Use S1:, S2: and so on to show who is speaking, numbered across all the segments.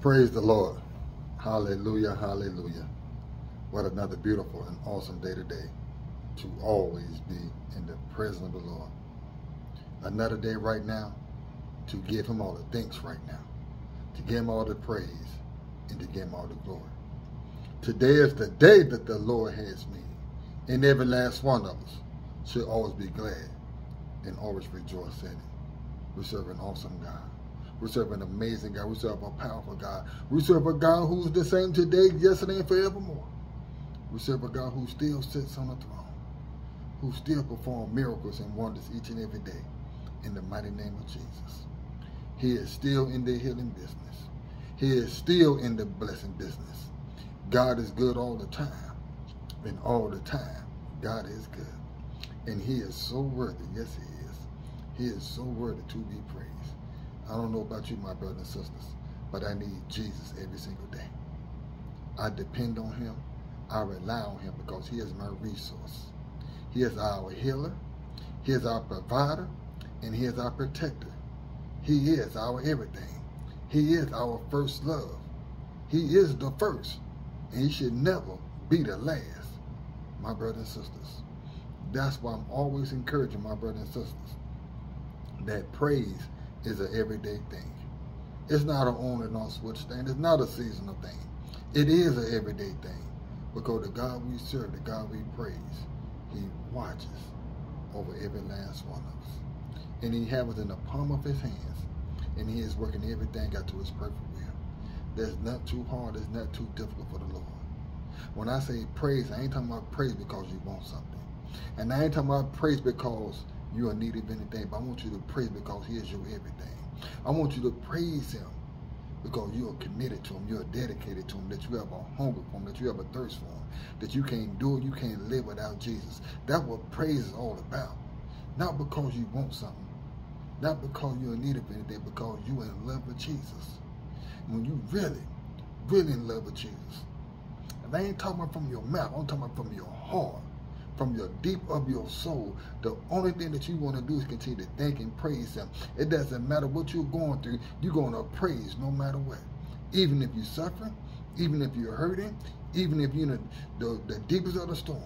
S1: Praise the Lord. Hallelujah, hallelujah. What another beautiful and awesome day today to always be in the presence of the Lord. Another day right now to give him all the thanks right now, to give him all the praise and to give him all the glory. Today is the day that the Lord has made, and every last one of us should always be glad and always rejoice in it. We serve an awesome God. We serve an amazing God. We serve a powerful God. We serve a God who's the same today, yesterday, and forevermore. We serve a God who still sits on the throne, who still performs miracles and wonders each and every day in the mighty name of Jesus. He is still in the healing business. He is still in the blessing business. God is good all the time. And all the time, God is good. And he is so worthy. Yes, he is. He is so worthy to be praised. I don't know about you, my brothers and sisters, but I need Jesus every single day. I depend on him. I rely on him because he is my resource. He is our healer. He is our provider. And he is our protector. He is our everything. He is our first love. He is the first. And he should never be the last, my brothers and sisters. That's why I'm always encouraging my brothers and sisters that praise is an everyday thing. It's not an on and off switch thing. It's not a seasonal thing. It is an everyday thing because the God we serve, the God we praise, he watches over every last one of us. And he has us in the palm of his hands. And he is working everything out to his perfect will. There's not too hard, there's not too difficult for the Lord. When I say praise, I ain't talking about praise because you want something. And I ain't talking about praise because you're in need of anything, but I want you to praise because he is your everything. I want you to praise him because you're committed to him, you're dedicated to him, that you have a hunger for him, that you have a thirst for him, that you can't do it, you can't live without Jesus. That's what praise is all about. Not because you want something, not because you're in need of anything, because you're in love with Jesus. When you really, really in love with Jesus, and I ain't talking from your mouth, I'm talking from your heart from your deep of your soul, the only thing that you want to do is continue to thank and praise him. It doesn't matter what you're going through, you're going to praise no matter what. Even if you're suffering, even if you're hurting, even if you're in the, the, the deepest of the storm,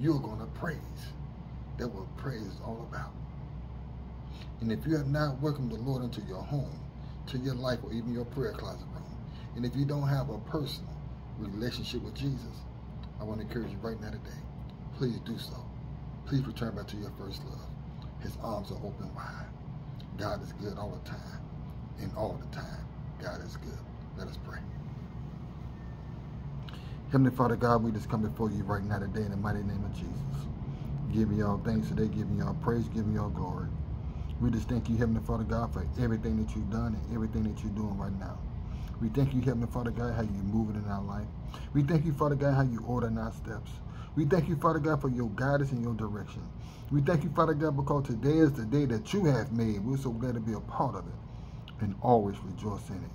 S1: you're going to praise. That's what praise is all about. And if you have not welcomed the Lord into your home, to your life, or even your prayer closet room, and if you don't have a personal relationship with Jesus, I want to encourage you right now today please do so. Please return back to your first love. His arms are open wide. God is good all the time. And all the time, God is good. Let us pray. Heavenly Father God, we just come before you right now today in the mighty name of Jesus. Give me all thanks today. Give me all praise. Give me all glory. We just thank you, Heavenly Father God, for everything that you've done and everything that you're doing right now. We thank you, Heavenly Father God, how you're moving in our life. We thank you, Father God, how you order our steps. We thank you, Father God, for your guidance and your direction. We thank you, Father God, because today is the day that you have made. We're so glad to be a part of it and always rejoice in it.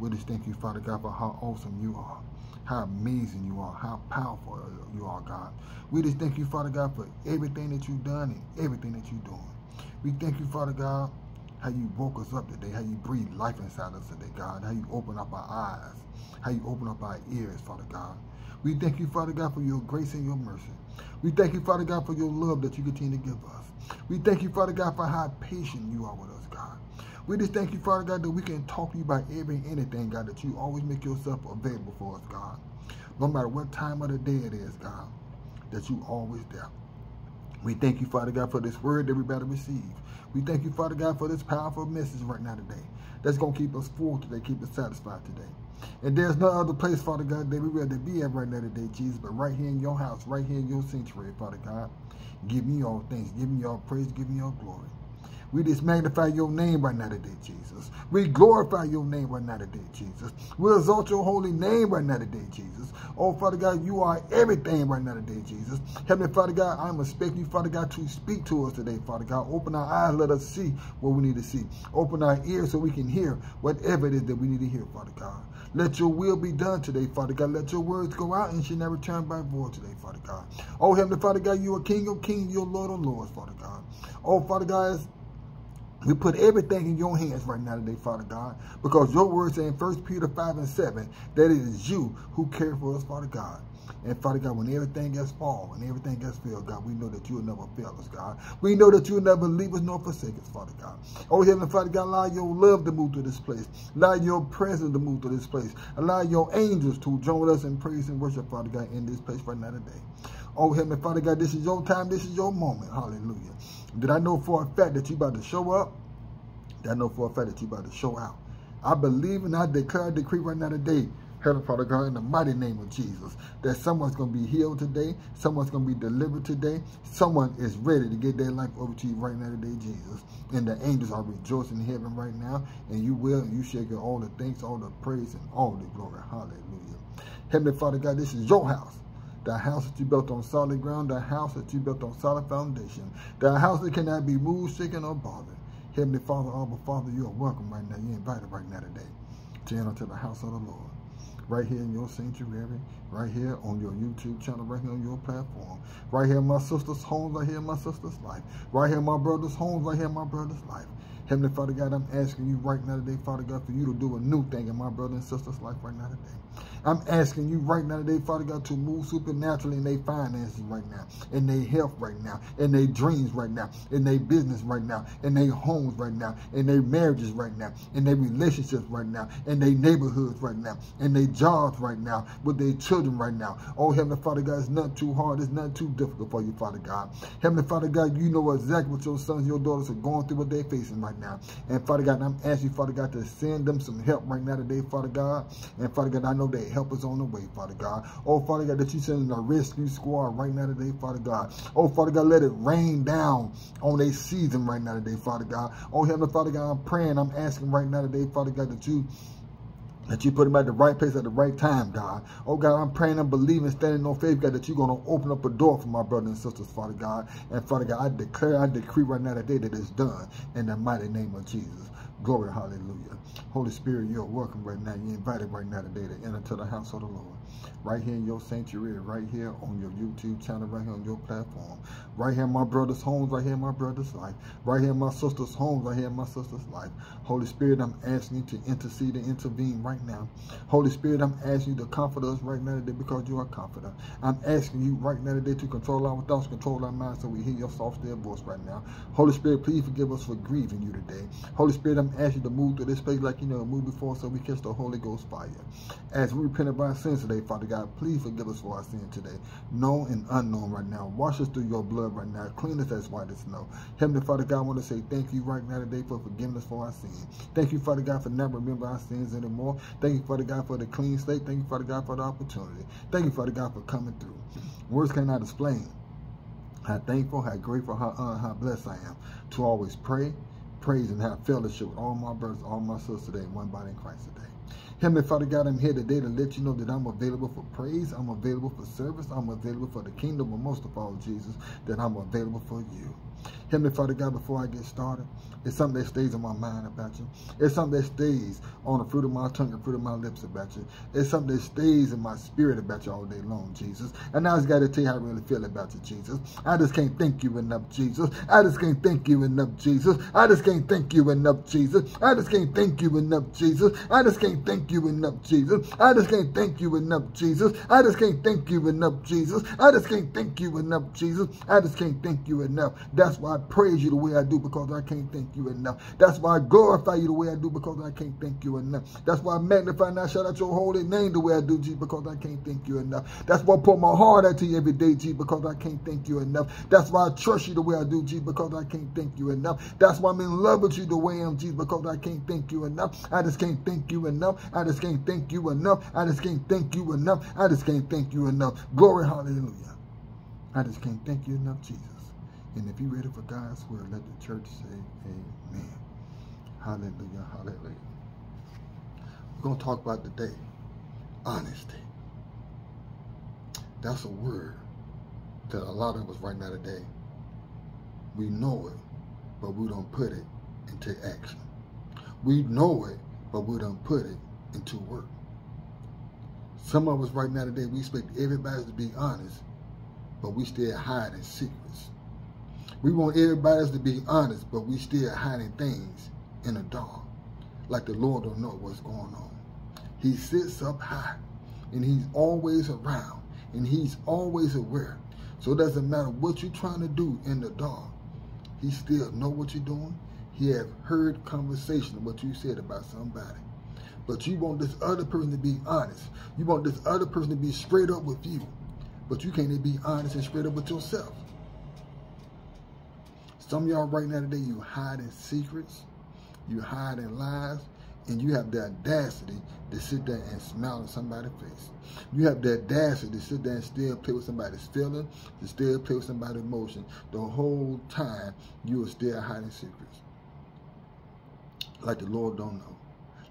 S1: We just thank you, Father God, for how awesome you are, how amazing you are, how powerful you are, God. We just thank you, Father God, for everything that you've done and everything that you're doing. We thank you, Father God, how you woke us up today, how you breathe life inside us today, God, how you open up our eyes, how you open up our ears, Father God. We thank you, Father God, for your grace and your mercy. We thank you, Father God, for your love that you continue to give us. We thank you, Father God, for how patient you are with us, God. We just thank you, Father God, that we can talk to you about every anything, God, that you always make yourself available for us, God. No matter what time of the day it is, God, that you always there. We thank you, Father God, for this word that we better receive. We thank you, Father God, for this powerful message right now today. That's going to keep us full today, keep us satisfied today. And there's no other place, Father God, that we rather be at right now today, Jesus, but right here in your house, right here in your sanctuary, Father God. Give me all things. Give me all praise. Give me all glory. We just magnify your name right now today, Jesus. We glorify your name right now today, Jesus. We exalt your holy name right now today, Jesus. Oh, Father God, you are everything right now today, Jesus. Heavenly Father God, I'm expecting you, Father God, to speak to us today, Father God. Open our eyes, let us see what we need to see. Open our ears so we can hear whatever it is that we need to hear, Father God. Let your will be done today, Father God. Let your words go out and should never return back void today, Father God. Oh, Heavenly Father God, you are King of kings, you are Lord of lords, Father God. Oh, Father God, We put everything in your hands right now today, Father God, because your word saying 1 Peter 5 and 7, that it is you who care for us, Father God. And Father God, when everything gets fall and everything gets failed, God, we know that you will never fail us, God. We know that you will never leave us nor forsake us, Father God. Oh, Heavenly Father God, allow your love to move to this place. Allow your presence to move to this place. Allow your angels to join us in praise and worship, Father God, in this place right now today. Oh, Heavenly Father God, this is your time. This is your moment. Hallelujah. Did I know for a fact that you about to show up? Did I know for a fact that you about to show out? I believe and I declare, decree right now today Heavenly Father God, in the mighty name of Jesus, that someone's going to be healed today, someone's going to be delivered today, someone is ready to get their life over to you right now today, Jesus. And the angels are rejoicing in heaven right now, and you will, and you shall get all the thanks, all the praise, and all the glory. Hallelujah. Heavenly Father God, this is your house. The house that you built on solid ground, the house that you built on solid foundation, the house that cannot be moved, shaken, or bothered. Heavenly Father, Abba Father, you are welcome right now. You're invited right now today to enter to the house of the Lord right here in your sanctuary, right here on your YouTube channel, right here on your platform, right here my sister's home, right here my sister's life, right here my brother's home, right here my brother's life. Heavenly Father God, I'm asking you right now today, Father God, for you to do a new thing in my brother and sister's life right now today. I'm asking you right now today, Father God, to move supernaturally in their finances right now, in their health right now, in their dreams right now, in their business right now, in their homes right now, in their marriages right now, in their relationships right now, in their neighborhoods right now, in their jobs right now, with their children right now. Oh, Heavenly Father God, it's not too hard, it's not too difficult for you, Father God. Heavenly Father God, you know exactly what your sons, and your daughters are going through, what they're facing right now. And Father God, I'm asking you, Father God, to send them some help right now today, Father God. And Father God, I know they help us on the way, Father God. Oh, Father God, that you send a rescue squad right now today, Father God. Oh, Father God, let it rain down on a season right now today, Father God. Oh, Heavenly Father God, I'm praying, I'm asking right now today, Father God, that you that you put him at the right place at the right time, God. Oh, God, I'm praying and believing, standing on faith, God, that you're going to open up a door for my brothers and sisters, Father God. And, Father God, I declare, I decree right now today that it's done in the mighty name of Jesus. Glory, hallelujah. Holy Spirit, you're welcome right now. You're invited right now today to enter to the house of the Lord. Right here in your sanctuary, right here on your YouTube channel, right here on your platform. Right here in my brother's homes, right here in my brother's life. Right here in my sister's homes, right here in my sister's life. Holy Spirit, I'm asking you to intercede and intervene right now. Holy Spirit, I'm asking you to comfort us right now today because you are comforter. I'm asking you right now today to control our thoughts, control our minds so we hear your soft, still voice right now. Holy Spirit, please forgive us for grieving you today. Holy Spirit, I'm asking you to move through this place like you never moved before so we catch the Holy Ghost fire. As we repent of our sins today, Father God, please forgive us for our sin today, known and unknown right now. Wash us through your blood right now. Clean us as white as snow. Heavenly Father God, I want to say thank you right now today for forgiving us for our sins. Thank you, Father God, for never remember our sins anymore. Thank you, Father God, for the clean slate. Thank you, Father God, for the opportunity. Thank you, Father God, for coming through. Words cannot explain how thankful, how grateful, how honored, how blessed I am to always pray, praise, and have fellowship with all my brothers, all my sisters today, one body in Christ today. Heavenly Father God, I'm here today to let you know that I'm available for praise, I'm available for service, I'm available for the kingdom, but most of all, Jesus, that I'm available for you. Heavenly Father God, before I get started, it's something that stays in my mind about you. It's something that stays on the fruit of my tongue and fruit of my lips about you. It's something that stays in my spirit about you all day long, Jesus. And I just got to tell you how I really feel about you, Jesus. I just can't thank you enough, Jesus. I just can't thank you enough, Jesus. I just can't thank you enough, Jesus. I just can't thank you enough, Jesus. I just can't thank you enough, Jesus. I just can't thank you enough, Jesus. I just can't thank you enough, Jesus. I just can't thank you enough, Jesus. I just can't thank you enough. That's why praise you the way I do because I can't thank you enough. That's why I glorify you the way I do because I can't thank you enough. That's why I magnify and I shout out your holy name the way I do, G, because I can't thank you enough. That's why I pour my heart out to you every day, G, because I can't thank you enough. That's why I trust you the way I do, G, because I can't thank you enough. That's why I'm in love with you the way I am, G, because I can't thank you enough. I just can't thank you enough. I just can't thank you enough. I just can't thank you enough. I just can't thank you enough. Glory, hallelujah. I just can't thank you enough, Jesus. And if you're ready for God's word, let the church say amen. Hallelujah, hallelujah. We're going to talk about today honesty. That's a word that a lot of us right now today, we know it, but we don't put it into action. We know it, but we don't put it into work. Some of us right now today, we expect everybody to be honest, but we still hide in secrets. We want everybody to be honest, but we still hiding things in the dark. Like the Lord don't know what's going on. He sits up high and he's always around and he's always aware. So it doesn't matter what you're trying to do in the dark. He still know what you're doing. He have heard conversation what you said about somebody. But you want this other person to be honest. You want this other person to be straight up with you. But you can't be honest and straight up with yourself. Some of y'all right now today, you hiding secrets. You hiding lies and you have the audacity to sit there and smile in somebody's face. You have the audacity to sit there and still play with somebody's feeling, to still play with somebody's emotion. The whole time you are still hiding secrets. Like the Lord don't know.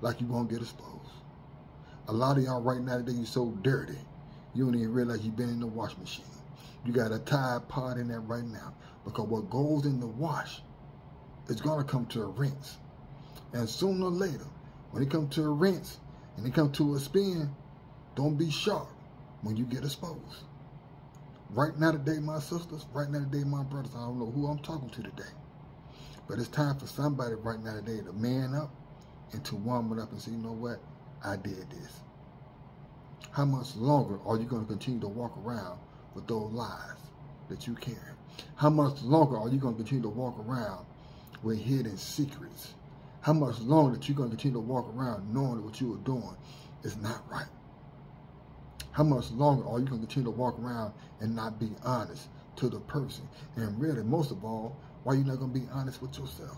S1: Like you won't get exposed. A lot of y'all right now today, you so dirty, you don't even realize you've been in the wash machine. You got a Tide POD in there right now. Because what goes in the wash is going to come to a rinse. And sooner or later, when it comes to a rinse and it comes to a spin, don't be sharp when you get exposed. Right now today, my sisters, right now today, my brothers, I don't know who I'm talking to today. But it's time for somebody right now today to man up and to warm it up and say, you know what? I did this. How much longer are you going to continue to walk around with those lies that you carry? How much longer are you going to continue to walk around with hidden secrets how much longer that you're going to continue to walk around knowing that what you are doing is not right? How much longer are you going to continue to walk around and not be honest to the person? And really, most of all, why are you not going to be honest with yourself?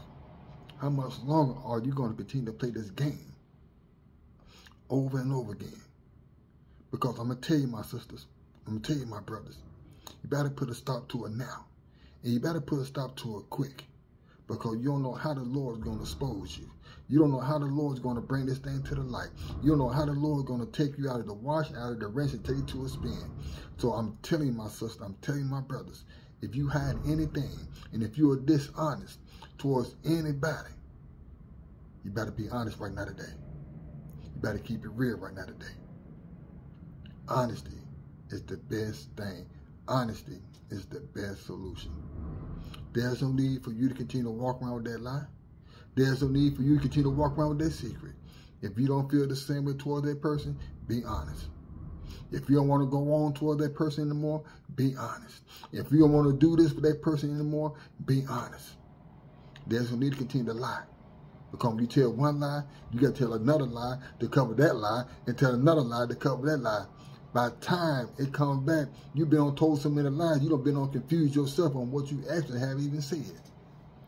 S1: How much longer are you going to continue to play this game over and over again? Because I'm going to tell you, my sisters, I'm going to tell you, my brothers, you better put a stop to it now. And you better put a stop to it quick because you don't know how the Lord's going to expose you. You don't know how the Lord's going to bring this thing to the light. You don't know how the Lord's going to take you out of the wash, out of the rinse, and take you to a spin. So I'm telling my sister, I'm telling my brothers, if you hide anything, and if you are dishonest towards anybody, you better be honest right now today. You better keep it real right now today. Honesty is the best thing. Honesty is the best solution. There's no need for you to continue to walk around with that lie. There's no need for you to continue to walk around with that secret. If you don't feel the same way toward that person, be honest. If you don't want to go on toward that person anymore, be honest. If you don't want to do this for that person anymore, be honest. There's no need to continue to lie. Because when you tell one lie, you got to tell another lie to cover that lie, and tell another lie to cover that lie. By time it comes back, you've been on told so many lies, you don't been on confused yourself on what you actually have even said.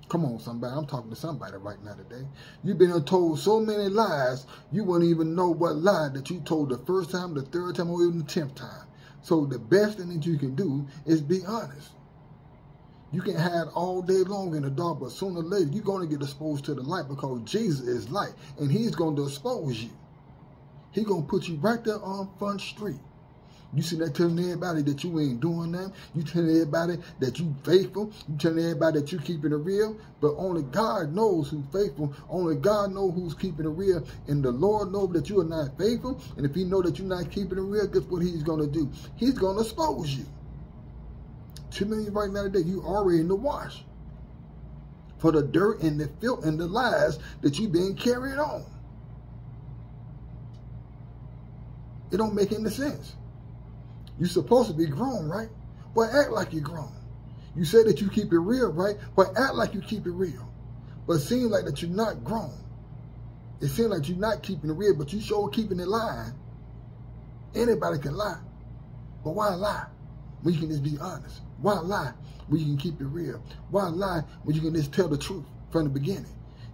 S1: Come on, somebody. I'm talking to somebody right now today. You've been told so many lies, you wouldn't even know what lie that you told the first time, the third time, or even the tenth time. So the best thing that you can do is be honest. You can hide all day long in the dark, but sooner or later, you're going to get exposed to the light because Jesus is light, and he's going to expose you. He's going to put you right there on Front Street. You see that telling everybody that you ain't doing that. You telling everybody that you faithful. You telling everybody that you keeping it real. But only God knows who's faithful. Only God knows who's keeping it real. And the Lord knows that you are not faithful. And if he know that you're not keeping it real, guess what he's going to do? He's going to expose you. Too many right now today, you already in the wash. For the dirt and the filth and the lies that you've been carrying on. It don't make any sense. You're supposed to be grown, right? But act like you're grown. You say that you keep it real, right? But act like you keep it real. But it seems like that you're not grown. It seems like you're not keeping it real, but you sure keeping it lying. Anybody can lie. But why lie you can just be honest? Why lie you can keep it real? Why lie when you can just tell the truth from the beginning?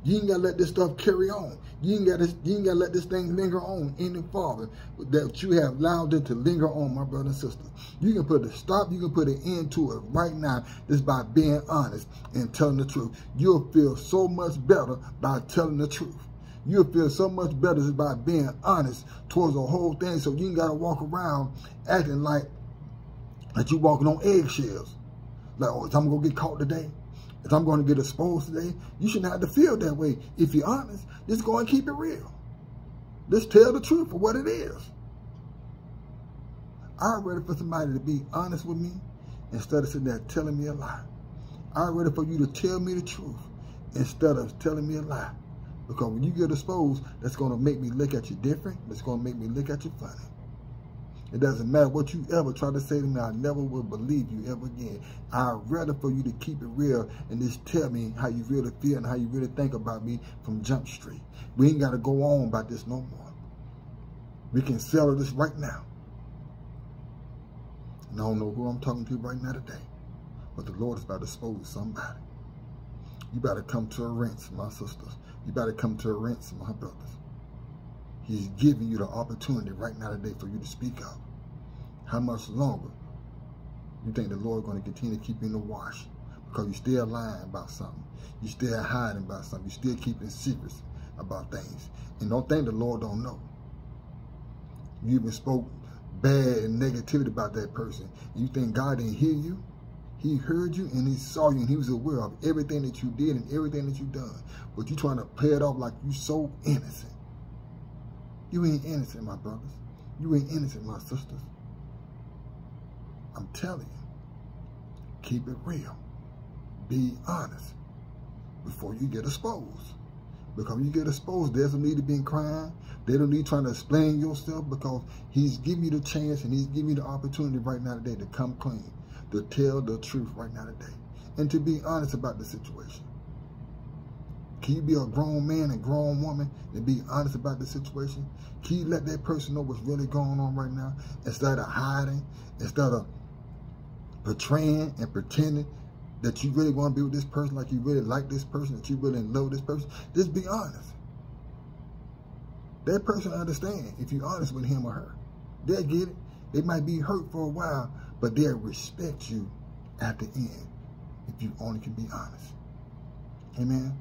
S1: You ain't gotta let this stuff carry on. You ain't gotta you ain't gotta let this thing linger on any farther that you have allowed it to linger on, my brother and sister. You can put a stop, you can put an end to it right now just by being honest and telling the truth. You'll feel so much better by telling the truth. You'll feel so much better just by being honest towards the whole thing. So you ain't gotta walk around acting like that you walking on eggshells. Like, oh, I'm gonna get caught today if I'm going to get exposed today, you shouldn't have to feel that way. If you're honest, just go and keep it real. Just tell the truth for what it is. I'm ready for somebody to be honest with me instead of sitting there telling me a lie. I'm ready for you to tell me the truth instead of telling me a lie. Because when you get exposed, that's going to make me look at you different. That's going to make me look at you funny. It doesn't matter what you ever try to say to me. I never will believe you ever again. I'd rather for you to keep it real and just tell me how you really feel and how you really think about me from Jump Street. We ain't got to go on about this no more. We can settle this right now. And I don't know who I'm talking to right now today, but the Lord is about to expose somebody. You better come to a rinse, my sisters. You better come to a rinse, my brothers. He's giving you the opportunity right now today for you to speak up. How much longer you think the Lord going to continue to keep you in the wash? Because you're still lying about something. You're still hiding about something. You're still keeping secrets about things. And don't think the Lord don't know. You even spoke bad and negativity about that person. You think God didn't hear you? He heard you and he saw you and he was aware of everything that you did and everything that you done. But you trying to play it off like you so innocent. You ain't innocent, my brothers. You ain't innocent, my sisters. I'm telling you, keep it real. Be honest before you get exposed. Because when you get exposed, there's no need to be crying. They don't need trying to explain yourself because he's giving you the chance and he's giving you the opportunity right now today to come clean, to tell the truth right now today, and to be honest about the situation. Can you be a grown man and grown woman and be honest about the situation? Can you let that person know what's really going on right now instead of hiding, instead of portraying and pretending that you really want to be with this person, like you really like this person, that you really love this person? Just be honest. That person understand if you're honest with him or her. They'll get it. They might be hurt for a while, but they'll respect you at the end if you only can be honest. Amen.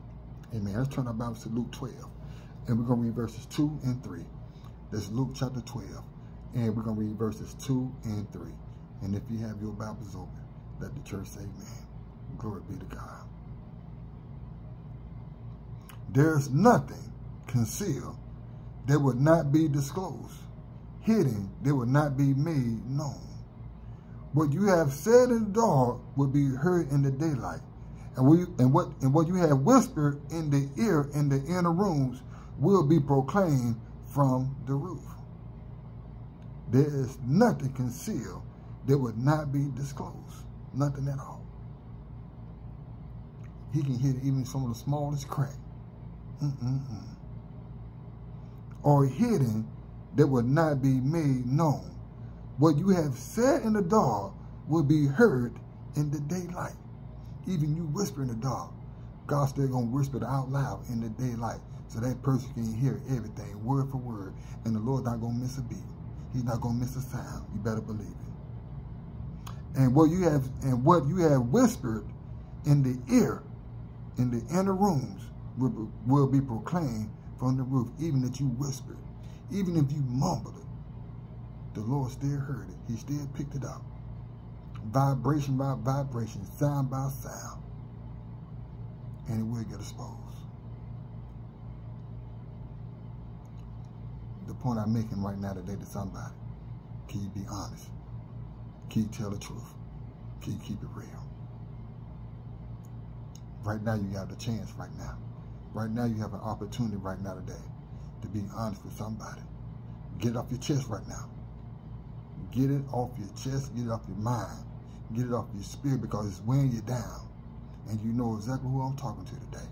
S1: Amen. Let's turn our Bibles to Luke 12. And we're going to read verses 2 and 3. That's Luke chapter 12. And we're going to read verses 2 and 3. And if you have your Bibles open, let the church say amen. Glory be to God. There's nothing concealed that would not be disclosed. Hidden that would not be made known. What you have said in the dark will be heard in the daylight and, we, and, what, and what you have whispered in the ear in the inner rooms will be proclaimed from the roof. There is nothing concealed that would not be disclosed. Nothing at all. He can hit even some of the smallest crack. Mm -mm -mm. Or hidden that would not be made known. What you have said in the dark will be heard in the daylight. Even you whispering the dark, God's still to whisper it out loud in the daylight so that person can hear everything word for word. And the Lord's not to miss a beat. He's not to miss a sound. You better believe it. And what you have and what you have whispered in the ear, in the inner rooms, will be, will be proclaimed from the roof, even that you whispered. Even if you mumbled it, the Lord still heard it. He still picked it up vibration by vibration, sound by sound, and it will get exposed. The point I'm making right now today to somebody, can you be honest? Can you tell the truth? Can you keep it real? Right now, you have the chance right now. Right now, you have an opportunity right now today to be honest with somebody. Get it off your chest right now. Get it off your chest, get it off your mind. Get it off your spirit because it's weighing you down. And you know exactly who I'm talking to today.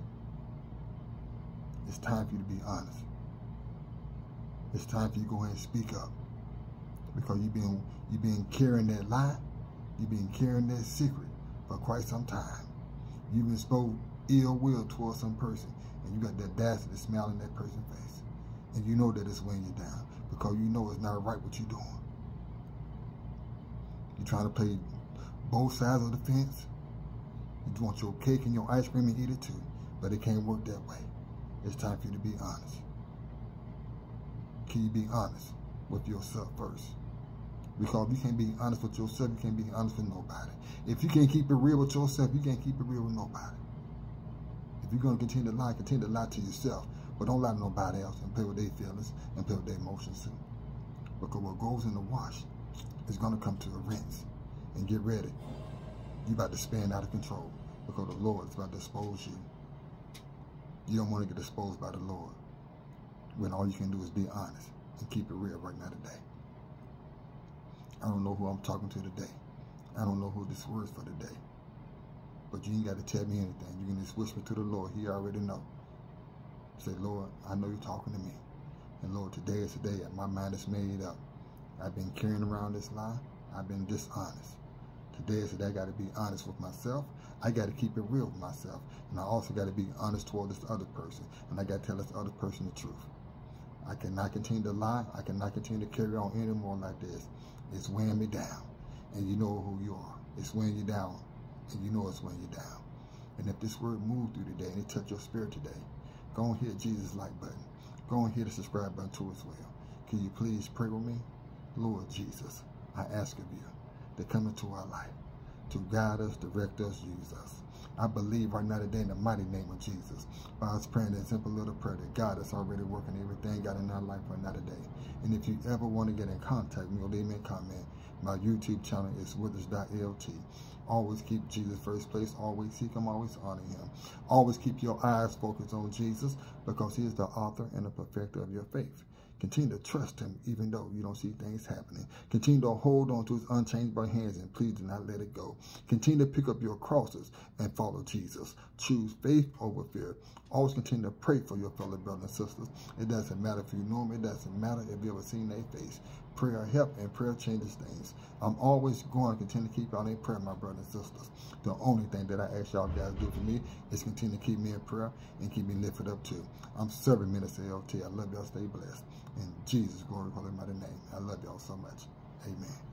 S1: It's time for you to be honest. It's time for you to go ahead and speak up. Because you've been, you've been carrying that lie. You've been carrying that secret for quite some time. You've been spoke ill will towards some person. And you got that to smile in that person's face. And you know that it's weighing you down. Because you know it's not right what you're doing. You're trying to play both sides of the fence. You want your cake and your ice cream and eat it too. But it can't work that way. It's time for you to be honest. Can you be honest with yourself first? Because if you can't be honest with yourself, you can't be honest with nobody. If you can't keep it real with yourself, you can't keep it real with nobody. If you're going to continue to lie, continue to lie to yourself. But don't lie to nobody else and play with their feelings and play with their emotions too. Because what goes in the wash is going to come to a rinse and get ready. You about to spin out of control. because the Lord is about to expose you. You don't want to get exposed by the Lord when all you can do is be honest and keep it real right now today. I don't know who I'm talking to today. I don't know who this word for today. But you ain't got to tell me anything. You can just whisper to the Lord. He already know. Say, Lord, I know you're talking to me. And Lord, today is the day my mind is made up. I've been carrying around this lie. I've been dishonest. Today is the day I got to be honest with myself. I got to keep it real with myself. And I also got to be honest toward this other person. And I got to tell this other person the truth. I cannot continue to lie. I cannot continue to carry on anymore like this. It's weighing me down. And you know who you are. It's weighing you down. And you know it's weighing you down. And if this word moved through today and it touched your spirit today, go and hit Jesus like button. Go and hit the subscribe button too as well. Can you please pray with me? Lord Jesus, I ask of you to come into our life, to guide us, direct us, use us. I believe right now today in the mighty name of Jesus. By us praying that simple little prayer that God is already working everything God in our life right now today. And if you ever want to get in contact with me leave me a comment, my YouTube channel is withers.lt. Always keep Jesus first place. Always seek him. Always honor him. Always keep your eyes focused on Jesus because he is the author and the perfecter of your faith. Continue to trust him even though you don't see things happening. Continue to hold on to his unchangeable hands and please do not let it go. Continue to pick up your crosses and follow Jesus. Choose faith over fear. Always continue to pray for your fellow brothers and sisters. It doesn't matter if you know them. It doesn't matter if you ever seen their face. Prayer help and prayer changes things. I'm always going to continue to keep y'all in prayer, my brothers and sisters. The only thing that I ask y'all guys to do for me is continue to keep me in prayer and keep me lifted up too. I'm serving Minister LT. I love y'all. Stay blessed. In Jesus' glory, holy mighty name. I love y'all so much. Amen.